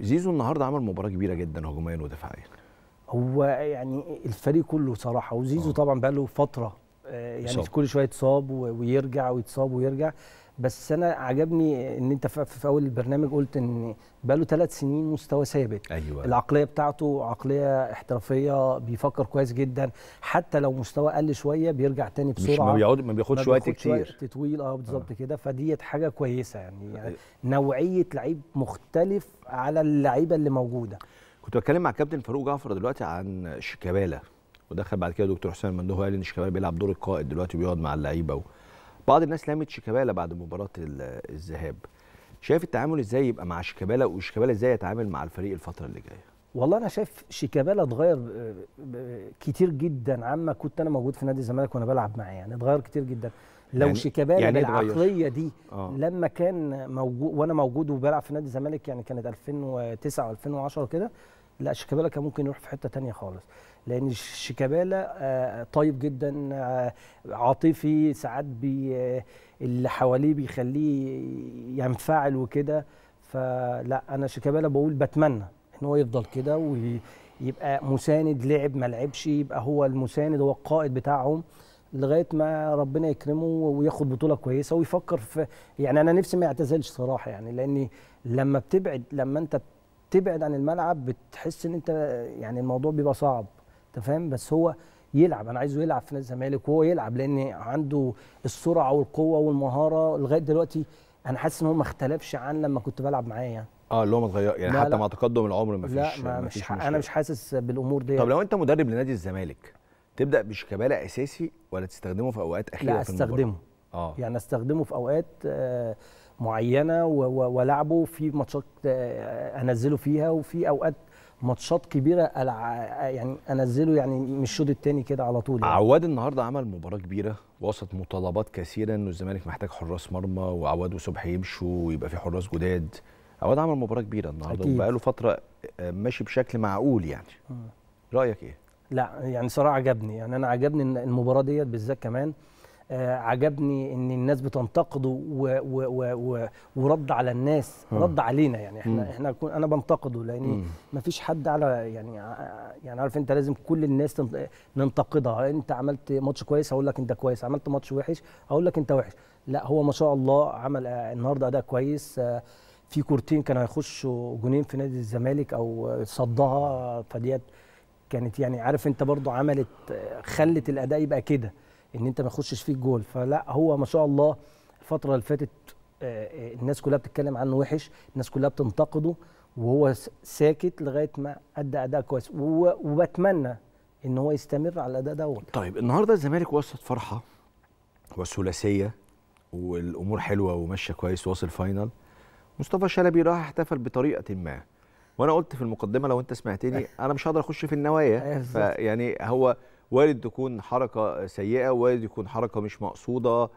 زيزو النهارده عمل مباراة كبيرة جدا هجوميا ودفاعيا. هو يعني الفريق كله صراحة وزيزو طبعا بقى له فترة آه، يعني إصاب. كل شوية يتصاب ويرجع ويتصاب ويرجع. بس أنا عجبني إن أنت في أول البرنامج قلت إن بقى له ثلاث سنين مستوى ثابت. أيوه. العقلية بتاعته عقلية احترافية بيفكر كويس جدا. حتى لو مستوى قل شوية بيرجع تاني مش بسرعة. ما بيقعد ما بياخدش وقت كتير. وقت طويل. آه بالظبط كده. فديت حاجة كويسة يعني, يعني نوعية لعيب مختلف على اللعيبة اللي موجودة. كنت بتكلم مع كابتن فاروق جعفر دلوقتي عن شيكابالا ودخل بعد كده دكتور حسام المندوه قال إن شيكابالا بيلعب دور القائد دلوقتي بيقعد مع اللعيبة. بعض الناس لامت شيكابالا بعد مباراة ال- الذهاب شايف التعامل إزاي يبقى مع شيكابالا وشيكابالا إزاي يتعامل مع الفريق الفترة اللي جاية والله أنا شايف شيكابالا اتغير ب- كتير جدا عما كنت أنا موجود في نادي الزمالك وأنا بلعب معاه يعني اتغير كتير جدا لو يعني- شيكابالا يعني إيه اتغير؟ بالعقليه دي آه. لما كان موجود وأنا موجود وبلعب في نادي الزمالك يعني كانت 2009 و2010 كده لا شيكابالا كان ممكن يروح في حتة تانية خالص لأن شيكابالا آه، طيب جدا آه، عاطفي ساعات بي آه، اللي حواليه بيخليه ينفعل وكده. فلا أنا شيكابالا بقول بتمنى إن هو يفضل كده ويبقى مساند لعب ما لعبش يبقى هو المساند هو القائد بتاعهم لغاية ما ربنا يكرمه وياخد بطولة كويسة ويفكر في يعني أنا نفسي ما يعتزلش صراحة يعني لأني لما بتبعد لما أنت تبعد عن الملعب بتحس إن أنت يعني الموضوع بيبقى صعب أنت فاهم بس هو يلعب أنا عايزه يلعب في نادي الزمالك وهو يلعب لأن عنده السرعة والقوة والمهارة لغاية دلوقتي أنا حاسس إن هو ما اختلفش عن لما كنت بلعب معاه يعني آه اللي هو ما اتغير يعني حتى لا. مع تقدم العمر ما فيش لا ما ما مش. أنا مش حاسس بالأمور دي طب لو أنت مدرب لنادي الزمالك تبدأ بشيكابالا أساسي ولا تستخدمه في أوقات أخيرة لا في؟ أستخدمه آه. يعني استخدمه في أوقات آه، معينة والعبه في ماتشات آه، أنزله فيها وفي أوقات ماتشات كبيرة ألع- يعني أنزله يعني مش الشوط الثاني كده على طول يعني. عواد النهارده عمل مباراة كبيرة وسط مطالبات كثيرة إنه الزمالك محتاج حراس مرمى وعواد وصبحي يمشوا ويبقى في حراس جداد. عواد عمل مباراة كبيرة النهارده أكيد. وبقاله فترة آه، ماشي بشكل معقول يعني. رأيك إيه؟ لا يعني صراحة عجبني يعني أنا عجبني المباراة ديت بالذات كمان عجبني إن الناس بتنتقده و و و و ورد على الناس. رد علينا يعني إحنا مم. إحنا أنا بنتقده لأن مم. ما فيش حد على يعني ع- يعني عارف أنت لازم كل الناس ننتقدها أنت عملت ماتش كويس هقول لك أنت كويس عملت ماتش وحش هقول لك أنت وحش لا هو ما شاء الله عمل آه، النهارده أداء كويس آه، في كورتين كانوا هيخشوا جونين في نادي الزمالك أو آه، صدها فديت كانت يعني عارف أنت برضو عملت آه، خلت الأداء يبقى كده إن أنت ما يخشش فيك جول. فلا هو ما شاء الله الفترة اللي فاتت آه، آه، الناس كلها بتتكلم عنه وحش الناس كلها بتنتقده وهو ساكت لغاية ما أدى أداء كويس. وبتمنى إن هو يستمر على الأداء دوت. طيب النهارده الزمالك وسط فرحة وثلاثية والأمور حلوة وماشية كويس واصل فاينل. مصطفى شلبي راح احتفل بطريقة ما. وأنا قلت في المقدمة لو أنت سمعتني أنا مش هقدر أخش في النوايا. فيعني هو وارد تكون حركة سيئة وارد يكون حركة مش مقصودة.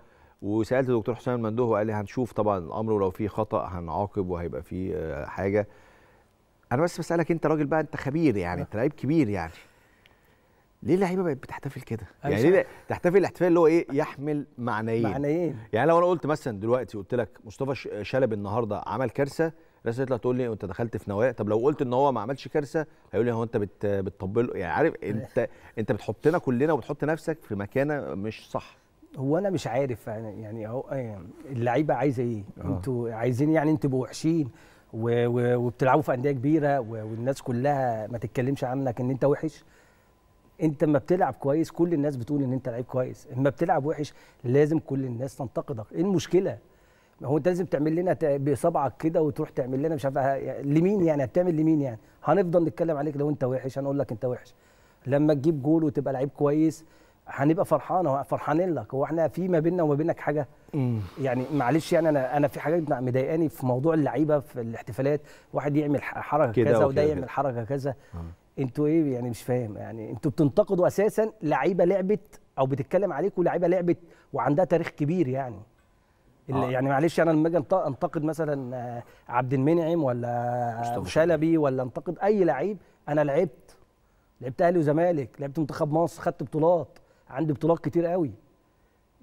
وسألت الدكتور حسام المندوه وقال لي هنشوف طبعا الأمر ولو في خطأ هنعاقب وهيبقى في آه، حاجة. أنا بس بسألك أنت راجل بقى أنت خبير يعني أنت لعيب كبير يعني. ليه اللعيبة بقت بتحتفل كده؟ يعني ليه. تحتفل الاحتفال اللي هو إيه؟ يحمل معنيين. معنيين. يعني لو أنا قلت مثلا دلوقتي قلت لك مصطفى شلبي النهارده عمل كارثة الناس تطلع تقول لي أنت دخلت في نوايا؟ طب لو قلت إن هو ما عملش كارثة هيقول لي هو أنت بت بتطبله يعني عارف أنت أنت بتحطنا كلنا وبتحط نفسك في مكانة مش صح. هو أنا مش عارف يعني يعني هو آه، اللعيبة عايزة إيه؟ آه. أنتوا عايزين يعني أنتوا وحشين وبتلعبوا في أندية كبيرة والناس كلها ما تتكلمش عنك إن أنت وحش؟ انت لما بتلعب كويس كل الناس بتقول ان انت لعيب كويس. اما بتلعب وحش لازم كل الناس تنتقدك. إيه المشكلة؟ ما هو انت لازم تعمل لنا بصبعك كده وتروح تعمل لنا مش عارف لمين يعني؟ هتعمل لمين يعني؟ هنفضل نتكلم عليك لو انت وحش هنقول لك انت وحش. لما تجيب جول وتبقى لعيب كويس هنبقى فرحانة فرحانين لك. هو إحنا في ما بيننا وما بينك حاجة؟ يعني معلش يعني أنا أنا في حاجات مضايقاني في موضوع اللعيبة في الاحتفالات. واحد يعمل حركة كذا وده كده. يعمل حركة كذا. آه. أنتوا إيه يعني مش فاهم يعني أنتوا بتنتقدوا أساسا لعيبة لعبت أو بتتكلم عليكم لعيبة لعبت وعندها تاريخ كبير يعني. آه. يعني معلش أنا لما أجي أنت- أنتقد مثلا آه، عبد المنعم ولا شلبي. ولا أنتقد أي لعيب أنا لعبت لعبت أهلي وزمالك لعبت منتخب مصر خدت بطولات عندي بطولات كتير قوي.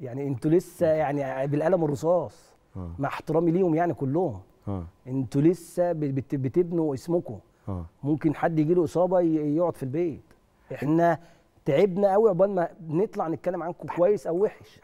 يعني أنتوا لسه يعني بالقلم الرصاص آه. مع احترامي ليهم يعني كلهم. آه. أنتوا لسه بت- بتبنوا اسمكم. آه. ممكن حد يجي له إصابة يقعد في البيت. إحنا تعبنا قوي عقبال ما نطلع نتكلم عنكم كويس أو وحش.